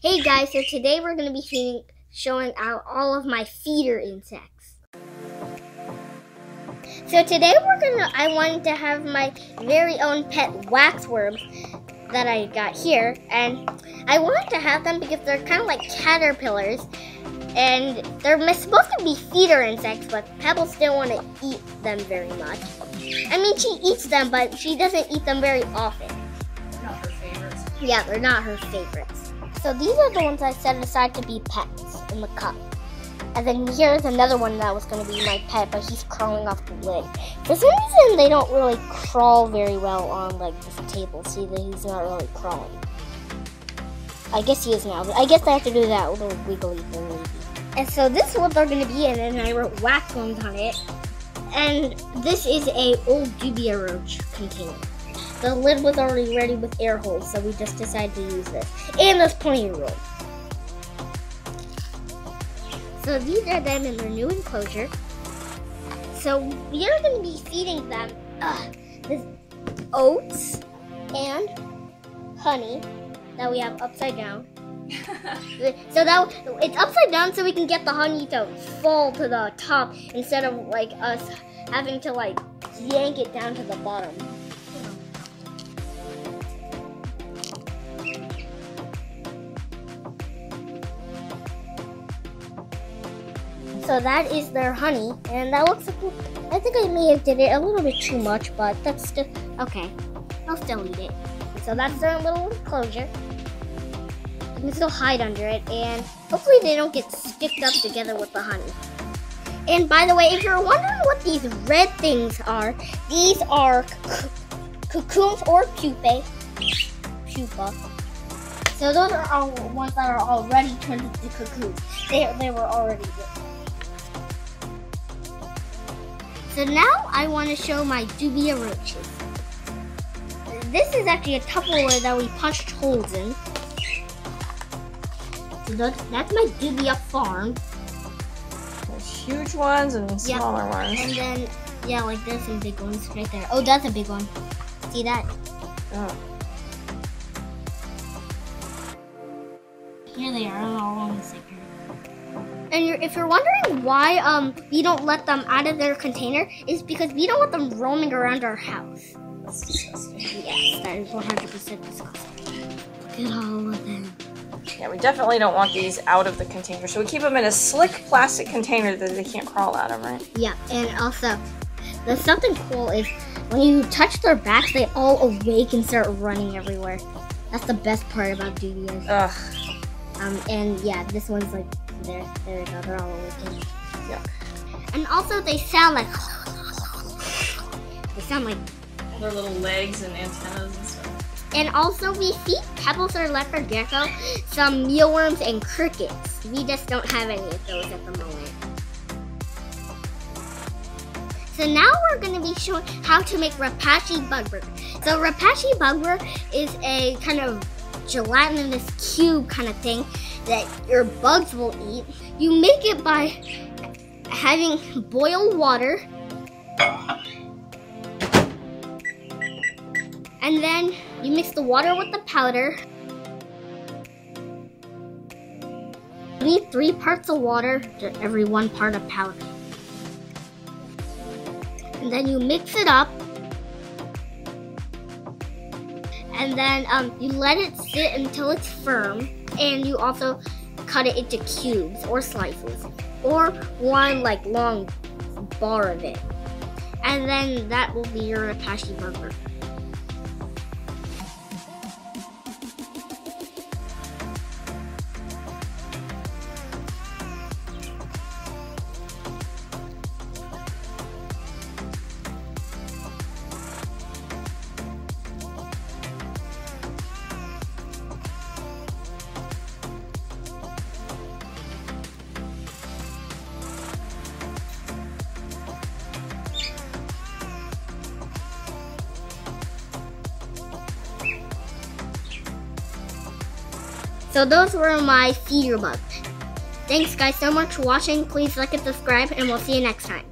Hey guys, so today we're going to be showing, showing out all of my feeder insects. So today we're going to, I wanted to have my very own pet waxworms that I got here. And I wanted to have them because they're kind of like caterpillars. And they're supposed to be feeder insects, but Pebbles didn't want to eat them very much. I mean, she eats them, but she doesn't eat them very often. Not her favorites. Yeah, they're not her favorites. So these are the ones I set aside to be pets in the cup. And then here's another one that was going to be my pet, but he's crawling off the lid. For some reason, they don't really crawl very well on like this table. See that he's not really crawling. I guess he is now. I guess I have to do that little wiggly thing maybe. And so this is what they're going to be in, and I wrote waxworms on it. And this is a old dubia roach container. The lid was already ready with air holes, so we just decided to use this. And there's plenty of room. So these are them in their new enclosure. So we are going to be feeding them uh, this oats and honey that we have upside down. so that it's upside down so we can get the honey to fall to the top instead of like us having to like yank it down to the bottom. So that is their honey, and that looks like, I think I may have did it a little bit too much, but that's still, okay. I'll still eat it. So that's their little enclosure. You can still hide under it, and hopefully they don't get sticked up together with the honey. And by the way, if you're wondering what these red things are, these are cocoons or pupae. Pupa. So those are all ones that are already turned into cocoons. They, they were already good. So now I want to show my dubia roaches. This is actually a Tupperware that we punched holes in. So that's, my dubia farm. There's huge ones and smaller ones. And then, yeah, like there's some big ones right there. Oh, that's a big one. See that? Oh. Here they are, all on the sticker. And you're, if you're wondering why um we don't let them out of their container, is because we don't want them roaming around our house. That's disgusting. Yes, that is 100% disgusting. Look at all of them. Yeah, we definitely don't want these out of the container. So we keep them in a slick plastic container that they can't crawl out of, right? Yeah, and also, there's something cool is when you touch their backs, they all awake and start running everywhere. That's the best part about dubias. Ugh. Um, and yeah, this one's like there. There we go. They're all. And also, they sound like. They sound like. Their little legs and antennas and stuff. And also, we feed Pebbles or leopard gecko some mealworms and crickets. We just don't have any of those at the moment. So now we're going to be showing how to make Repashy Bugburger. So Repashy Bugburger is a kind of gelatinous cube kind of thing that your bugs will eat. You make it by having boiled water and then you mix the water with the powder. You need three parts of water to every one part of powder. And then you mix it up and then um, you let it sit until it's firm and you also cut it into cubes or slices or one like long bar of it and then that will be your Repashy burger. So those were my feeder bugs. Thanks guys so much for watching. Please like and subscribe and we'll see you next time.